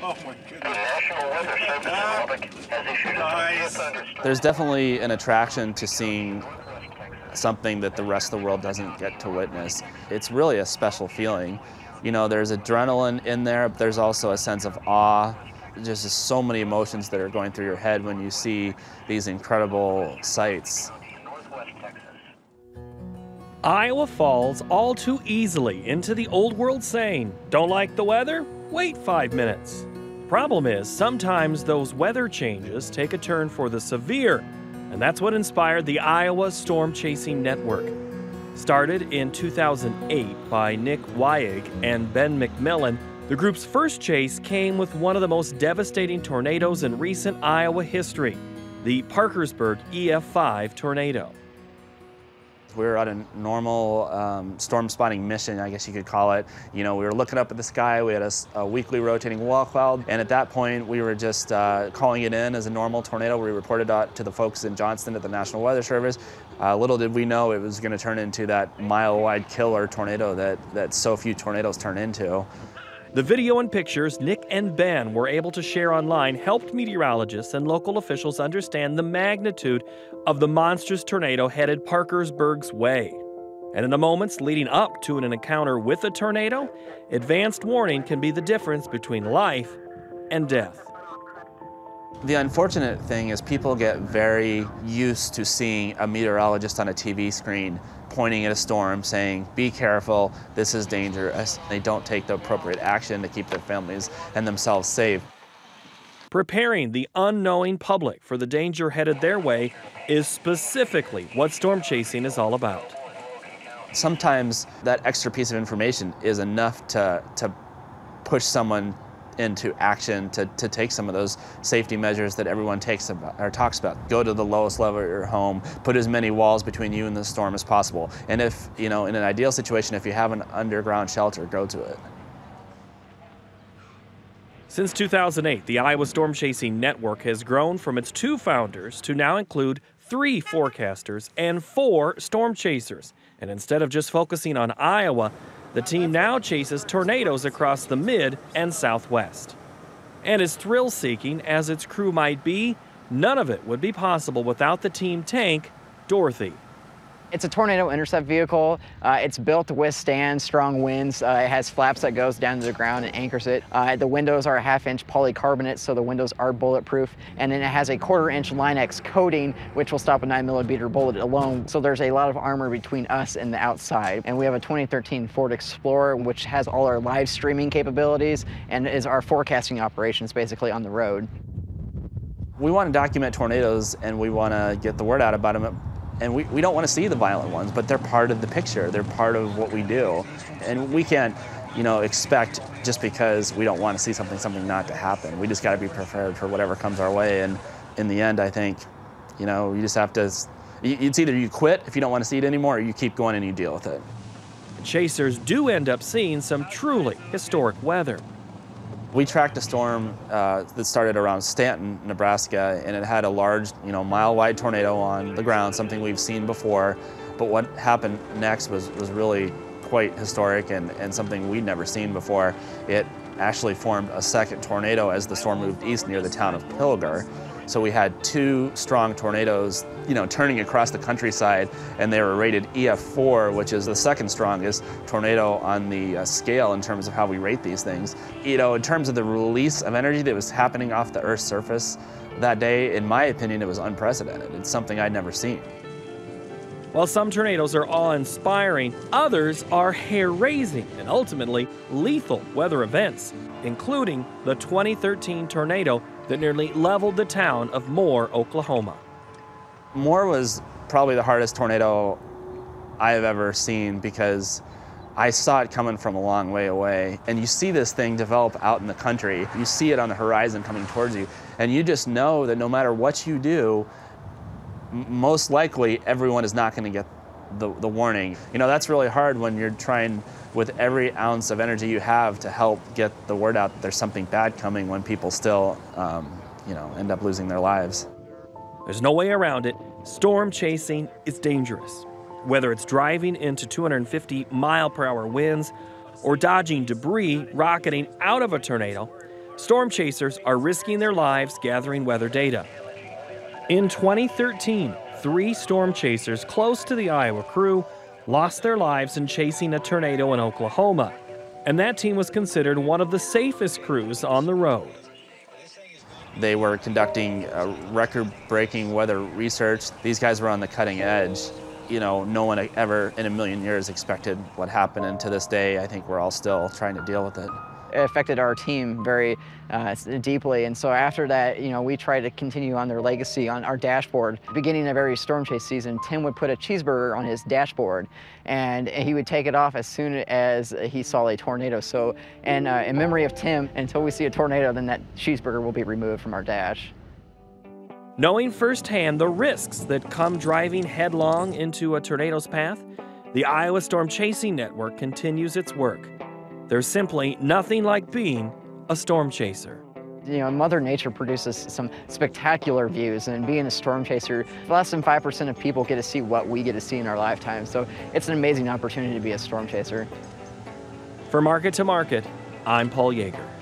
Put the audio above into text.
Oh my goodness. National Weather Service in ah, has issued a Nice. thunderstorm. There's definitely an attraction to seeing something that the rest of the world doesn't get to witness. It's really a special feeling. You know, there's adrenaline in there, but there's also a sense of awe. There's just so many emotions that are going through your head when you see these incredible sights. Iowa falls all too easily into the old world saying, Don't like the weather? Wait five minutes. Problem is, sometimes those weather changes take a turn for the severe, and that's what inspired the Iowa Storm Chasing Network. Started in 2008 by Nick Weig and Ben McMillan, the group's first chase came with one of the most devastating tornadoes in recent Iowa history the Parkersburg EF5 tornado. We were on a normal um, storm spotting mission, I guess you could call it. You know, we were looking up at the sky. We had a weakly rotating wall cloud, and at that point, we were just uh, calling it in as a normal tornado. We reported out to the folks in Johnston at the National Weather Service. Uh, little did we know it was going to turn into that mile-wide killer tornado that that so few tornadoes turn into. The video and pictures Nick and Ben were able to share online helped meteorologists and local officials understand the magnitude of the monstrous tornado headed Parkersburg's way. And in the moments leading up to an encounter with a tornado, advanced warning can be the difference between life and death. The unfortunate thing is people get very used to seeing a meteorologist on a TV screen pointing at a storm saying, be careful, this is dangerous. They don't take the appropriate action to keep their families and themselves safe. Preparing the unknowing public for the danger headed their way is specifically what storm chasing is all about. Sometimes that extra piece of information is enough to, to push someone into action to, to take some of those safety measures that everyone takes about or talks about. Go to the lowest level of your home, put as many walls between you and the storm as possible. And if, you know, in an ideal situation, if you have an underground shelter, go to it. Since 2008, the Iowa Storm Chasing Network has grown from its two founders to now include three forecasters and four storm chasers. And instead of just focusing on Iowa, the team now chases tornadoes across the mid and southwest. And as thrill seeking as its crew might be, none of it would be possible without the team tank, Dorothy. It's a tornado intercept vehicle. Uh, it's built to withstand strong winds. Uh, it has flaps that goes down to the ground and anchors it. Uh, the windows are a half inch polycarbonate, so the windows are bulletproof. And then it has a quarter inch Line-X coating, which will stop a nine millimeter bullet alone. So there's a lot of armor between us and the outside. And we have a 2013 Ford Explorer, which has all our live streaming capabilities and is our forecasting operations basically on the road. We want to document tornadoes and we want to get the word out about them. And we, we don't want to see the violent ones, but they're part of the picture. They're part of what we do. And we can't, you know, expect just because we don't want to see something, something not to happen. We just got to be prepared for whatever comes our way. And in the end, I think, you know, you just have to, it's either you quit if you don't want to see it anymore or you keep going and you deal with it. Chasers do end up seeing some truly historic weather. We tracked a storm uh, that started around Stanton, Nebraska, and it had a large, you know, mile-wide tornado on the ground, something we've seen before. But what happened next was, was really quite historic and, and something we'd never seen before. It actually formed a second tornado as the storm moved east near the town of Pilger. So we had two strong tornadoes, you know, turning across the countryside, and they were rated EF4, which is the second strongest tornado on the uh, scale in terms of how we rate these things. You know, in terms of the release of energy that was happening off the Earth's surface that day, in my opinion, it was unprecedented. It's something I'd never seen. While some tornadoes are awe inspiring, others are hair raising and ultimately lethal weather events, including the 2013 tornado that nearly leveled the town of Moore, Oklahoma. Moore was probably the hardest tornado I have ever seen because I saw it coming from a long way away. And you see this thing develop out in the country. You see it on the horizon coming towards you. And you just know that no matter what you do, most likely everyone is not going to get the, the warning. You know, that's really hard when you're trying with every ounce of energy you have to help get the word out that there's something bad coming when people still, um, you know, end up losing their lives. There's no way around it. Storm chasing is dangerous. Whether it's driving into 250 mile per hour winds or dodging debris rocketing out of a tornado, storm chasers are risking their lives gathering weather data. In 2013, three storm chasers close to the Iowa crew lost their lives in chasing a tornado in Oklahoma, and that team was considered one of the safest crews on the road. They were conducting uh, record breaking weather research. These guys were on the cutting edge. You know, no one ever in a million years expected what happened, and to this day, I think we're all still trying to deal with it it affected our team very uh, deeply. And so after that, you know, we tried to continue on their legacy on our dashboard. Beginning of every storm chase season, Tim would put a cheeseburger on his dashboard and he would take it off as soon as he saw a tornado. So, and uh, in memory of Tim, until we see a tornado, then that cheeseburger will be removed from our dash. Knowing firsthand the risks that come driving headlong into a tornado's path, the Iowa Storm Chasing Network continues its work. There's simply nothing like being a storm chaser. You know, Mother Nature produces some spectacular views, and being a storm chaser, less than 5% of people get to see what we get to see in our lifetime. So it's an amazing opportunity to be a storm chaser. For Market to Market, I'm Paul Yeager.